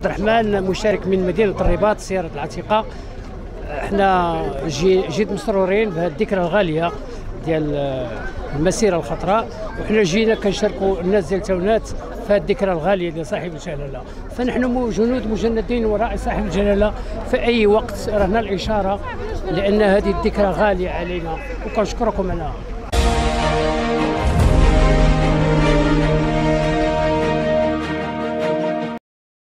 عبد الرحمن مشارك من مدينة الرباط سيارة العتيقة. إحنا جي جيت مسرورين بهذه الذكرى الغالية ديال آه، المسيرة الخضراء وحنا جينا كنشاركوا الناس ديال تاونات في هذه الذكرى الغالية ديال صاحب الجلالة. فنحن جنود مجندين وراء صاحب الجلالة. في اي وقت رهنا الإشارة لأن هذه الذكرى غالية علينا. وكنشكركم عليها